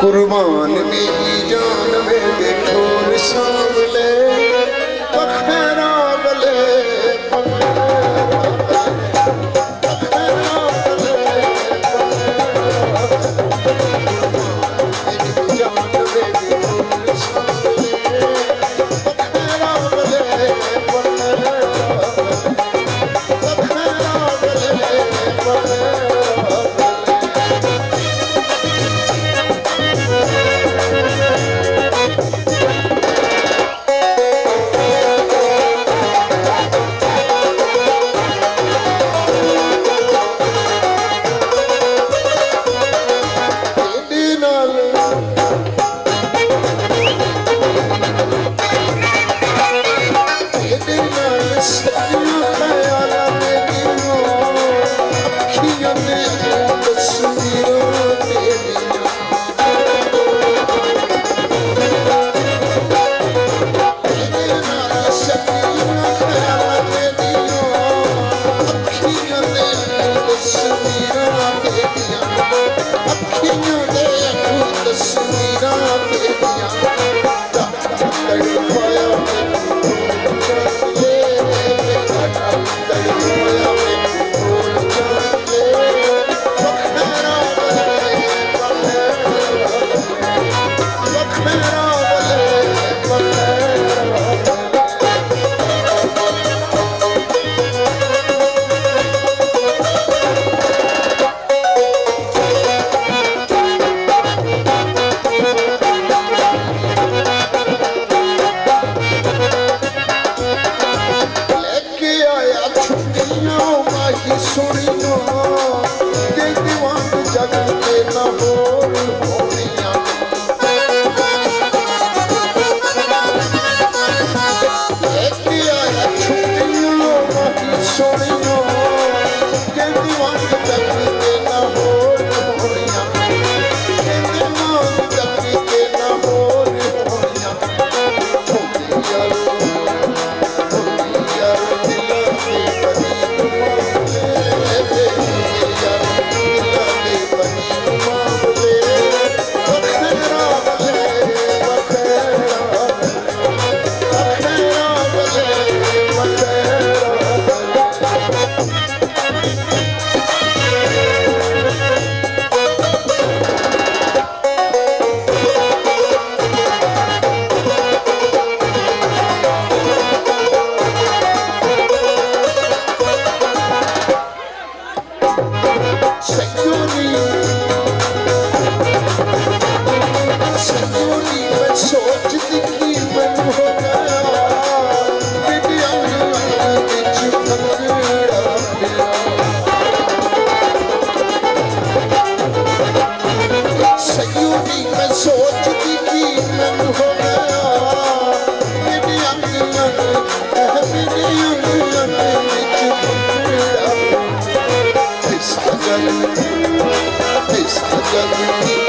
ڪربان ۾ ڏي جان ۾ Suram सुठ Sorry. this.